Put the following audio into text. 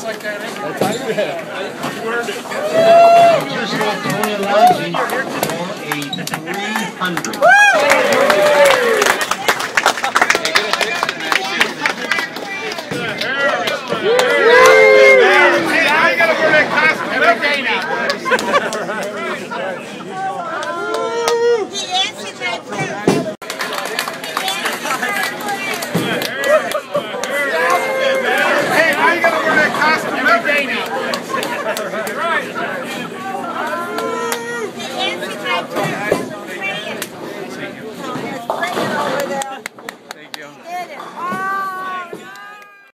just like that anyway. That's how it. Just like Tony Lanzi for 300.